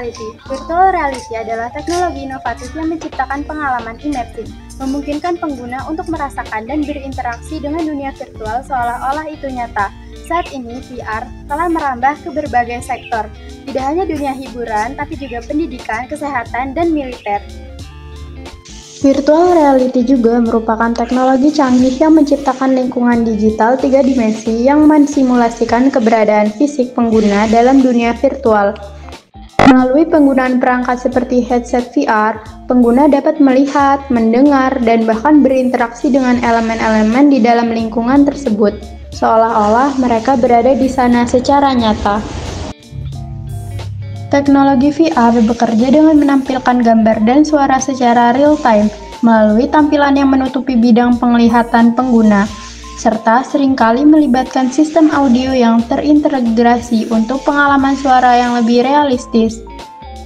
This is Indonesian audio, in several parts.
reality. Virtual reality adalah teknologi inovatif yang menciptakan pengalaman imersif, memungkinkan pengguna untuk merasakan dan berinteraksi dengan dunia virtual seolah-olah itu nyata. Saat ini, VR telah merambah ke berbagai sektor, tidak hanya dunia hiburan, tapi juga pendidikan, kesehatan, dan militer. Virtual reality juga merupakan teknologi canggih yang menciptakan lingkungan digital tiga dimensi yang mensimulasikan keberadaan fisik pengguna dalam dunia virtual. Melalui penggunaan perangkat seperti headset VR, pengguna dapat melihat, mendengar, dan bahkan berinteraksi dengan elemen-elemen di dalam lingkungan tersebut, seolah-olah mereka berada di sana secara nyata. Teknologi VR bekerja dengan menampilkan gambar dan suara secara real-time melalui tampilan yang menutupi bidang penglihatan pengguna, serta sering kali melibatkan sistem audio yang terintegrasi untuk pengalaman suara yang lebih realistis.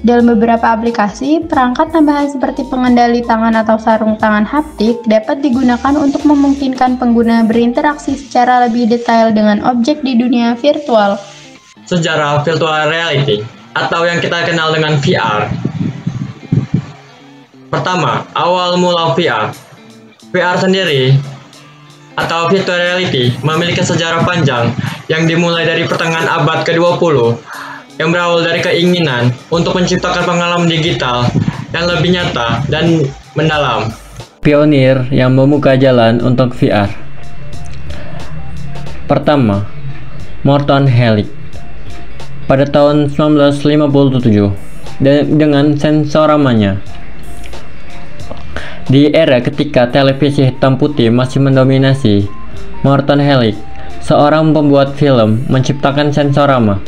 Dalam beberapa aplikasi, perangkat tambahan seperti pengendali tangan atau sarung tangan haptik dapat digunakan untuk memungkinkan pengguna berinteraksi secara lebih detail dengan objek di dunia virtual. Sejarah virtual reality atau yang kita kenal dengan VR. Pertama, awal mula VR. VR sendiri atau virtual reality memiliki sejarah panjang yang dimulai dari pertengahan abad ke-20 yang berawal dari keinginan untuk menciptakan pengalaman digital yang lebih nyata dan mendalam. Pionir yang membuka jalan untuk VR. Pertama, Morton Hellick pada tahun 1957 dengan sensoramanya. Di era ketika televisi hitam putih masih mendominasi, Morton Hellick, seorang pembuat film, menciptakan sensorama,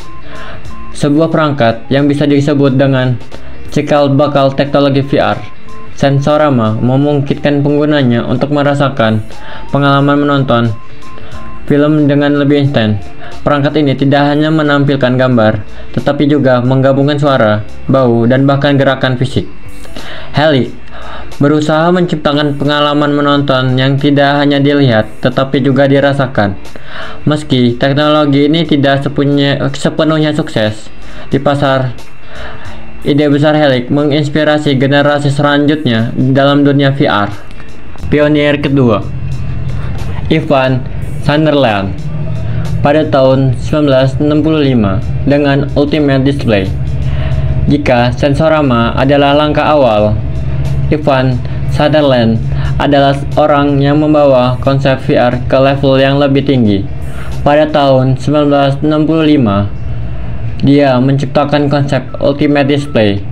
sebuah perangkat yang bisa disebut dengan cikal bakal teknologi VR. Sensorama memungkinkan penggunanya untuk merasakan pengalaman menonton film dengan lebih instan Perangkat ini tidak hanya menampilkan gambar, tetapi juga menggabungkan suara, bau, dan bahkan gerakan fisik. Heli berusaha menciptakan pengalaman menonton yang tidak hanya dilihat, tetapi juga dirasakan. Meski teknologi ini tidak sepunya, sepenuhnya sukses di pasar, ide besar Helik menginspirasi generasi selanjutnya dalam dunia VR. Pionir kedua, Ivan Sunderland pada tahun 1965 dengan Ultimate Display. Jika Sensorama adalah langkah awal, Ivan Sutherland adalah orang yang membawa konsep VR ke level yang lebih tinggi. Pada tahun 1965, dia menciptakan konsep Ultimate Display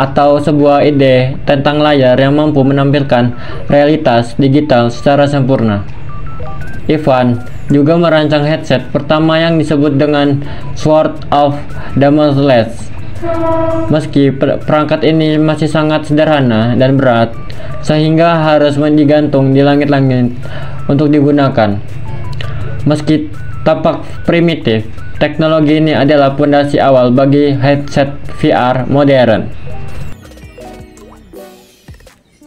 atau sebuah ide tentang layar yang mampu menampilkan realitas digital secara sempurna. Ivan juga merancang headset pertama yang disebut dengan Sword of Damocles. Meski perangkat ini masih sangat sederhana dan berat, sehingga harus digantung di langit-langit untuk digunakan. Meski tampak primitif, teknologi ini adalah fondasi awal bagi headset VR modern.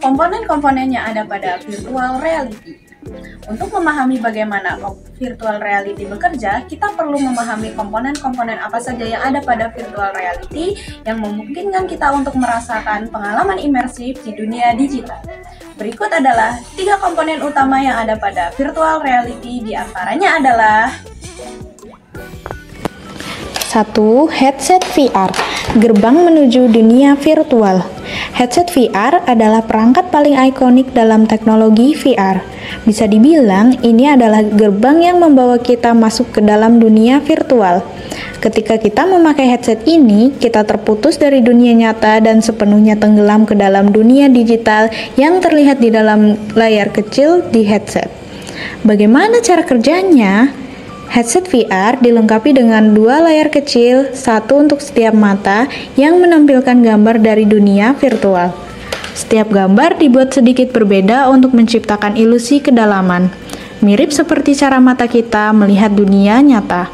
Komponen-komponen yang ada pada virtual reality untuk memahami bagaimana virtual reality bekerja, kita perlu memahami komponen-komponen apa saja yang ada pada virtual reality yang memungkinkan kita untuk merasakan pengalaman imersif di dunia digital. Berikut adalah tiga komponen utama yang ada pada virtual reality, di antaranya adalah 1. Headset VR, gerbang menuju dunia virtual. Headset VR adalah perangkat paling ikonik dalam teknologi VR. Bisa dibilang ini adalah gerbang yang membawa kita masuk ke dalam dunia virtual. Ketika kita memakai headset ini, kita terputus dari dunia nyata dan sepenuhnya tenggelam ke dalam dunia digital yang terlihat di dalam layar kecil di headset. Bagaimana cara kerjanya? Headset VR dilengkapi dengan dua layar kecil, satu untuk setiap mata yang menampilkan gambar dari dunia virtual. Setiap gambar dibuat sedikit berbeda untuk menciptakan ilusi kedalaman, mirip seperti cara mata kita melihat dunia nyata.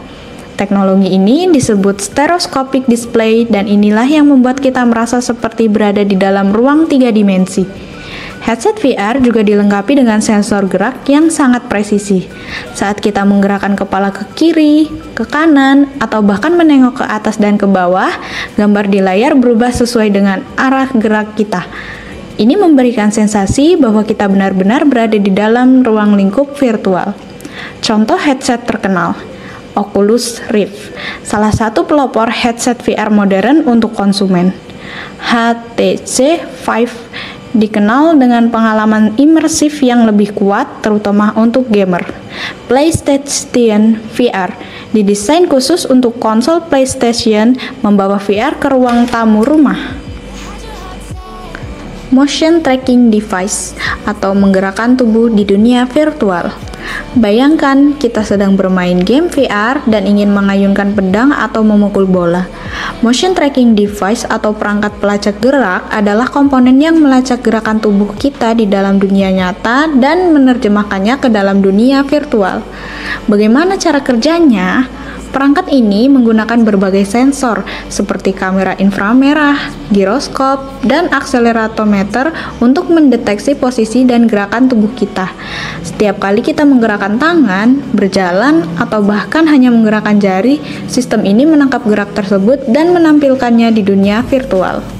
Teknologi ini disebut stereoscopic display dan inilah yang membuat kita merasa seperti berada di dalam ruang tiga dimensi. Headset VR juga dilengkapi dengan sensor gerak yang sangat presisi. Saat kita menggerakkan kepala ke kiri, ke kanan, atau bahkan menengok ke atas dan ke bawah, gambar di layar berubah sesuai dengan arah gerak kita. Ini memberikan sensasi bahwa kita benar-benar berada di dalam ruang lingkup virtual. Contoh headset terkenal, Oculus Rift, salah satu pelopor headset VR modern untuk konsumen. HTC Vive dikenal dengan pengalaman imersif yang lebih kuat terutama untuk gamer. PlayStation VR didesain khusus untuk konsol PlayStation membawa VR ke ruang tamu rumah motion tracking device atau menggerakkan tubuh di dunia virtual. Bayangkan kita sedang bermain game VR dan ingin mengayunkan pedang atau memukul bola. Motion tracking device atau perangkat pelacak gerak adalah komponen yang melacak gerakan tubuh kita di dalam dunia nyata dan menerjemahkannya ke dalam dunia virtual. Bagaimana cara kerjanya? Perangkat ini menggunakan berbagai sensor seperti kamera inframerah, giroskop, dan akseleratometer untuk mendeteksi posisi dan gerakan tubuh kita. Setiap kali kita menggerakkan tangan, berjalan, atau bahkan hanya menggerakkan jari, sistem ini menangkap gerak tersebut dan menampilkannya di dunia virtual.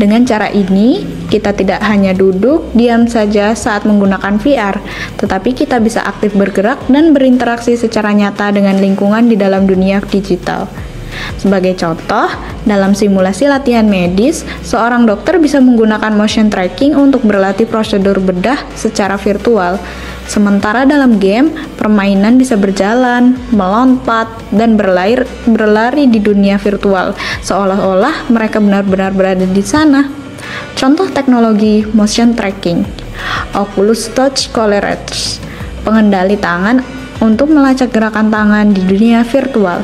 Dengan cara ini, kita tidak hanya duduk diam saja saat menggunakan VR, tetapi kita bisa aktif bergerak dan berinteraksi secara nyata dengan lingkungan di dalam dunia digital. Sebagai contoh, dalam simulasi latihan medis, seorang dokter bisa menggunakan motion tracking untuk berlatih prosedur bedah secara virtual. Sementara dalam game, permainan bisa berjalan, melompat, dan berlari, berlari di dunia virtual, seolah-olah mereka benar-benar berada di sana. Contoh teknologi motion tracking, Oculus Touch Collaretors, pengendali tangan untuk melacak gerakan tangan di dunia virtual.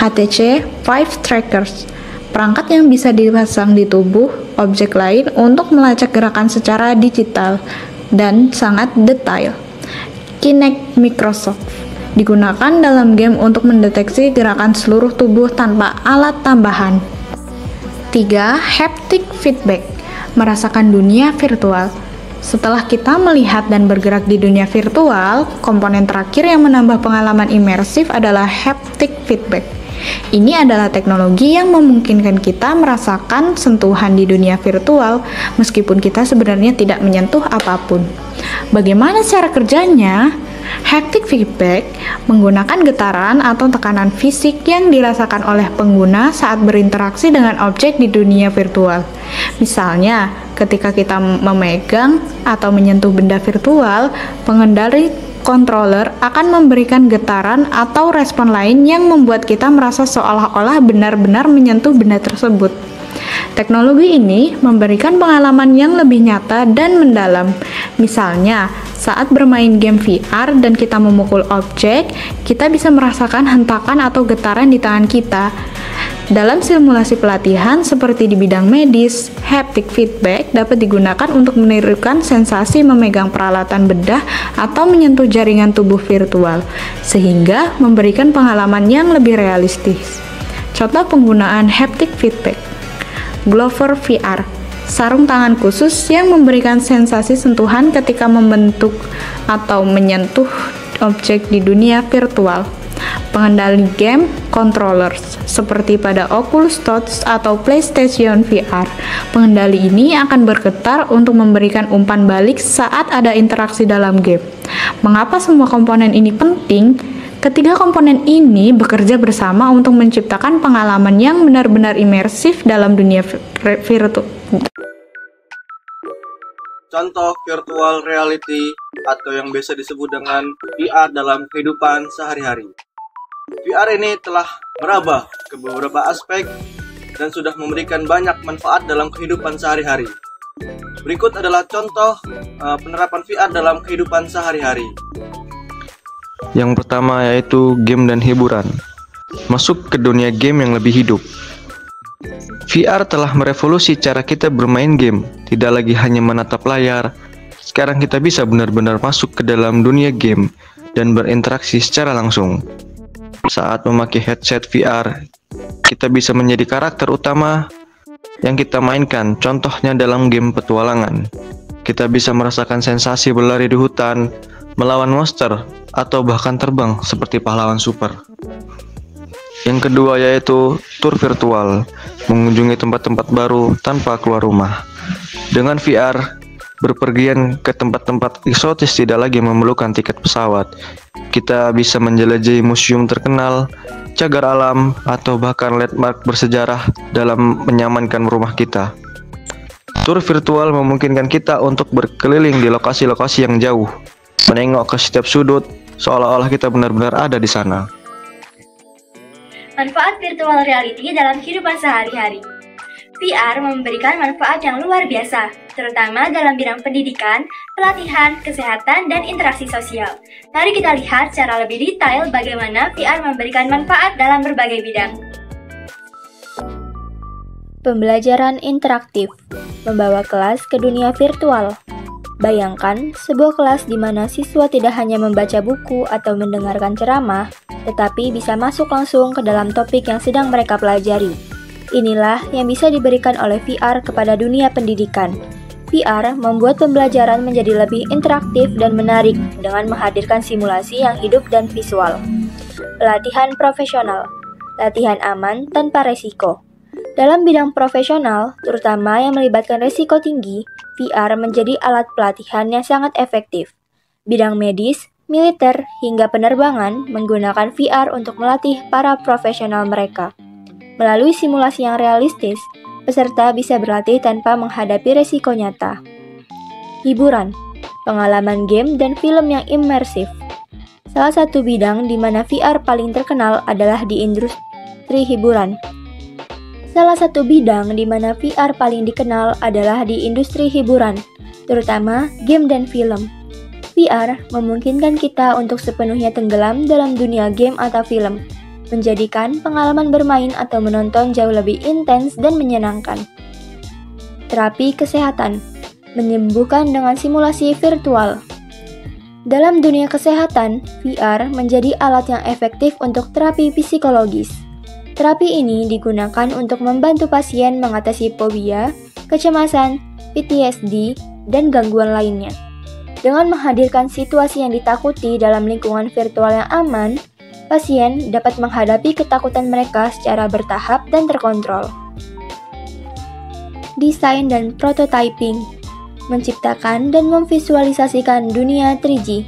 HTC Vive Trackers, perangkat yang bisa dipasang di tubuh objek lain untuk melacak gerakan secara digital dan sangat detail. Kinect Microsoft digunakan dalam game untuk mendeteksi gerakan seluruh tubuh tanpa alat tambahan. 3. Haptic feedback merasakan dunia virtual. Setelah kita melihat dan bergerak di dunia virtual, komponen terakhir yang menambah pengalaman imersif adalah haptic feedback. Ini adalah teknologi yang memungkinkan kita merasakan sentuhan di dunia virtual meskipun kita sebenarnya tidak menyentuh apa pun. Bagaimana cara kerjanya? Haptic feedback menggunakan getaran atau tekanan fisik yang dirasakan oleh pengguna saat berinteraksi dengan objek di dunia virtual. Misalnya, ketika kita memegang atau menyentuh benda virtual, pengendali controller akan memberikan getaran atau respon lain yang membuat kita merasa seolah-olah benar-benar menyentuh benda tersebut. Teknologi ini memberikan pengalaman yang lebih nyata dan mendalam. Misalnya, saat bermain game VR dan kita memukul objek, kita bisa merasakan hentakan atau getaran di tangan kita. Dalam simulasi pelatihan seperti di bidang medis, haptic feedback dapat digunakan untuk menirukan sensasi memegang peralatan bedah atau menyentuh jaringan tubuh virtual, sehingga memberikan pengalaman yang lebih realistis. Contoh penggunaan haptic feedback. Glover VR, sarung tangan khusus yang memberikan sensasi sentuhan ketika membentuk atau menyentuh objek di dunia virtual. Pengendali game controllers seperti pada Oculus Touch atau PlayStation VR. Pengendali ini akan bergetar untuk memberikan umpan balik saat ada interaksi dalam game. Mengapa semua komponen ini penting? Ketiga komponen ini bekerja bersama untuk menciptakan pengalaman yang benar-benar imersif dalam dunia virtual. Contoh virtual reality atau yang biasa disebut dengan VR dalam kehidupan sehari-hari. VR ini telah meraba ke beberapa aspek dan sudah memberikan banyak manfaat dalam kehidupan sehari-hari. Berikut adalah contoh uh, penerapan VR dalam kehidupan sehari-hari. Yang pertama yaitu game dan hiburan. Masuk ke dunia game yang lebih hidup. VR telah merevolusi cara kita bermain game, tidak lagi hanya menatap layar. Sekarang kita bisa benar-benar masuk ke dalam dunia game dan berinteraksi secara langsung. Saat memakai headset VR, kita bisa menjadi karakter utama yang kita mainkan, contohnya dalam game petualangan. Kita bisa merasakan sensasi berlari di hutan, melawan monster, atau bahkan terbang seperti pahlawan super. Yang kedua yaitu tour virtual, mengunjungi tempat-tempat baru tanpa keluar rumah. Dengan VR, berpergian ke tempat-tempat eksotis tidak lagi memerlukan tiket pesawat. Kita bisa menjelajahi museum terkenal, cagar alam, atau bahkan landmark bersejarah dalam menyamankan rumah kita. Tur virtual memungkinkan kita untuk berkeliling di lokasi-lokasi yang jauh, menengok ke setiap sudut, seolah-olah kita benar-benar ada di sana. Manfaat virtual reality dalam kehidupan sehari-hari. VR memberikan manfaat yang luar biasa, terutama dalam bidang pendidikan, pelatihan, kesehatan, dan interaksi sosial. Mari kita lihat secara lebih detail bagaimana VR memberikan manfaat dalam berbagai bidang. Pembelajaran interaktif membawa kelas ke dunia virtual. Bayangkan sebuah kelas di mana siswa tidak hanya membaca buku atau mendengarkan ceramah, tetapi bisa masuk langsung ke dalam topik yang sedang mereka pelajari. Inilah yang bisa diberikan oleh VR kepada dunia pendidikan. VR membuat pembelajaran menjadi lebih interaktif dan menarik dengan menghadirkan simulasi yang hidup dan visual. Pelatihan profesional, latihan aman tanpa resiko. Dalam bidang profesional, terutama yang melibatkan risiko tinggi, VR menjadi alat pelatihan yang sangat efektif. Bidang medis, militer, hingga penerbangan menggunakan VR untuk melatih para profesional mereka. Melalui simulasi yang realistis, peserta bisa berlatih tanpa menghadapi resiko nyata. Hiburan, pengalaman game dan film yang imersif. Salah satu bidang di mana VR paling terkenal adalah di industri hiburan, Salah satu bidang di mana VR paling dikenal adalah di industri hiburan, terutama game dan film. VR memungkinkan kita untuk sepenuhnya tenggelam dalam dunia game atau film, menjadikan pengalaman bermain atau menonton jauh lebih intens dan menyenangkan. Terapi kesehatan menyembuhkan dengan simulasi virtual. Dalam dunia kesehatan, VR menjadi alat yang efektif untuk terapi psikologis. Terapi ini digunakan untuk membantu pasien mengatasi fobia, kecemasan, PTSD, dan gangguan lainnya. Dengan menghadirkan situasi yang ditakuti dalam lingkungan virtual yang aman, pasien dapat menghadapi ketakutan mereka secara bertahap dan terkontrol. Desain dan prototyping menciptakan dan memvisualisasikan dunia 3G.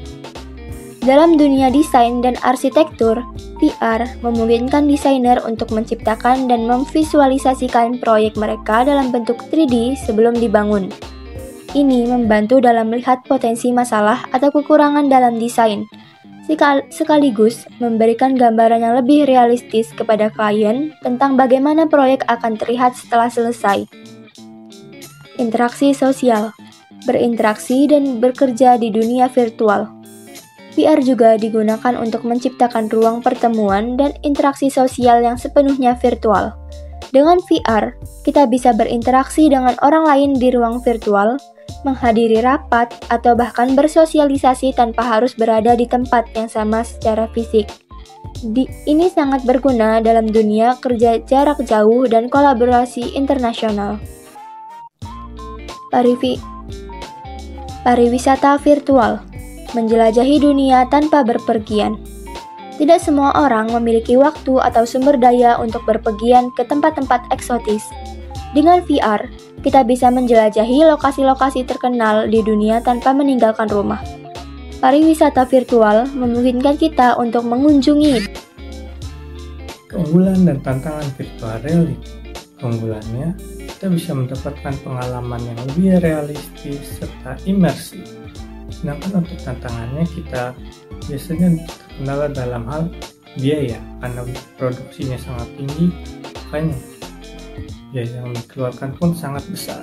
Dalam dunia desain dan arsitektur, VR memungkinkan desainer untuk menciptakan dan memvisualisasikan proyek mereka dalam bentuk 3D sebelum dibangun. Ini membantu dalam melihat potensi masalah atau kekurangan dalam desain, sekaligus memberikan gambaran yang lebih realistis kepada klien tentang bagaimana proyek akan terlihat setelah selesai. Interaksi sosial berinteraksi dan bekerja di dunia virtual. VR juga digunakan untuk menciptakan ruang pertemuan dan interaksi sosial yang sepenuhnya virtual. Dengan VR, kita bisa berinteraksi dengan orang lain di ruang virtual, menghadiri rapat, atau bahkan bersosialisasi tanpa harus berada di tempat yang sama secara fisik. Di, ini sangat berguna dalam dunia kerja jarak jauh dan kolaborasi internasional. Parivi, pariwisata virtual menjelajahi dunia tanpa berpergian. Tidak semua orang memiliki waktu atau sumber daya untuk berpergian ke tempat-tempat eksotis. Dengan VR, kita bisa menjelajahi lokasi-lokasi terkenal di dunia tanpa meninggalkan rumah. Pariwisata virtual memungkinkan kita untuk mengunjungi keunggulan dan tantangan virtual reality. Keunggulannya, kita bisa mendapatkan pengalaman yang lebih realistis serta imersif sedangkan untuk tantangannya kita biasanya terkendala dalam hal biaya karena produksinya sangat tinggi makanya biaya yang dikeluarkan pun sangat besar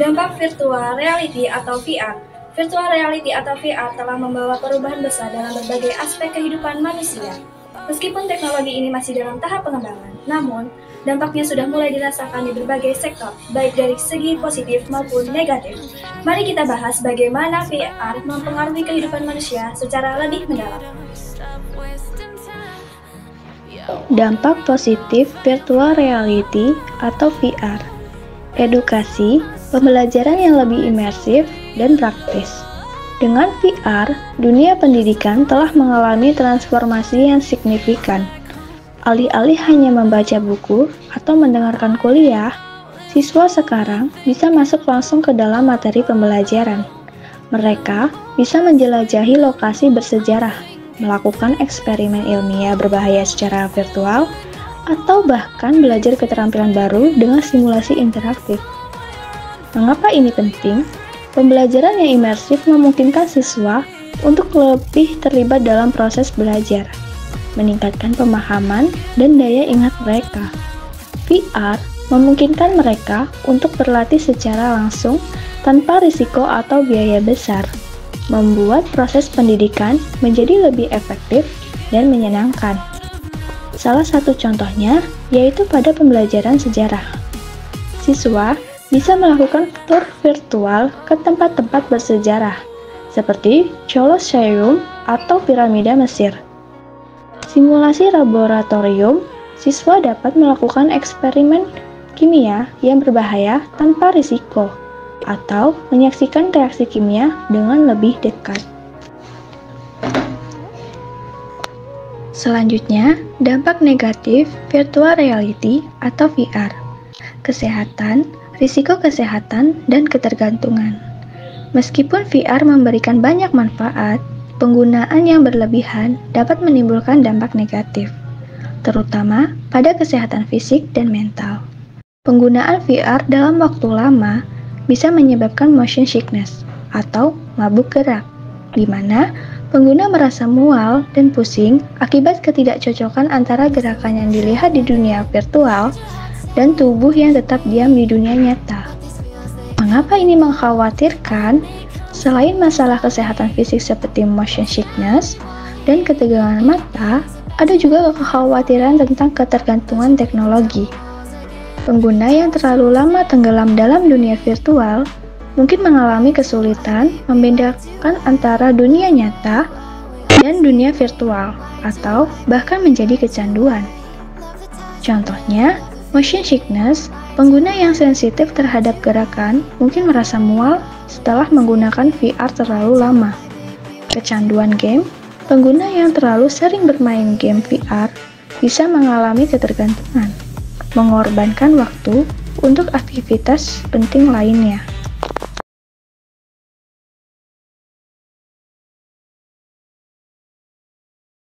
Dampak virtual reality atau VR. Virtual reality atau VR telah membawa perubahan besar dalam berbagai aspek kehidupan manusia. Meskipun teknologi ini masih dalam tahap pengembangan, namun dampaknya sudah mulai dirasakan di berbagai sektor, baik dari segi positif maupun negatif. Mari kita bahas bagaimana VR mempengaruhi kehidupan manusia secara lebih mendalam. Dampak positif virtual reality atau VR. Edukasi, pembelajaran yang lebih imersif dan praktis. Dengan VR, dunia pendidikan telah mengalami transformasi yang signifikan. Alih-alih hanya membaca buku atau mendengarkan kuliah, siswa sekarang bisa masuk langsung ke dalam materi pembelajaran. Mereka bisa menjelajahi lokasi bersejarah, melakukan eksperimen ilmiah berbahaya secara virtual, atau bahkan belajar keterampilan baru dengan simulasi interaktif. Mengapa ini penting? Pembelajaran yang imersif memungkinkan siswa untuk lebih terlibat dalam proses belajar, meningkatkan pemahaman dan daya ingat mereka. VR memungkinkan mereka untuk berlatih secara langsung tanpa risiko atau biaya besar, membuat proses pendidikan menjadi lebih efektif dan menyenangkan. Salah satu contohnya yaitu pada pembelajaran sejarah. Siswa bisa melakukan tur virtual ke tempat-tempat bersejarah, seperti Colosseum atau piramida Mesir. Simulasi laboratorium, siswa dapat melakukan eksperimen kimia yang berbahaya tanpa risiko, atau menyaksikan reaksi kimia dengan lebih dekat. Selanjutnya, dampak negatif virtual reality atau VR. Kesehatan, risiko kesehatan, dan ketergantungan. Meskipun VR memberikan banyak manfaat, penggunaan yang berlebihan dapat menimbulkan dampak negatif, terutama pada kesehatan fisik dan mental. Penggunaan VR dalam waktu lama bisa menyebabkan motion sickness atau mabuk gerak, di mana pengguna merasa mual dan pusing akibat ketidakcocokan antara gerakan yang dilihat di dunia virtual dan tubuh yang tetap diam di dunia nyata. Mengapa ini mengkhawatirkan? Selain masalah kesehatan fisik seperti motion sickness dan ketegangan mata, ada juga kekhawatiran tentang ketergantungan teknologi. Pengguna yang terlalu lama tenggelam dalam dunia virtual mungkin mengalami kesulitan membedakan antara dunia nyata dan dunia virtual, atau bahkan menjadi kecanduan. Contohnya, motion sickness, pengguna yang sensitif terhadap gerakan mungkin merasa mual setelah menggunakan VR terlalu lama. Kecanduan game, pengguna yang terlalu sering bermain game VR bisa mengalami ketergantungan, mengorbankan waktu untuk aktivitas penting lainnya.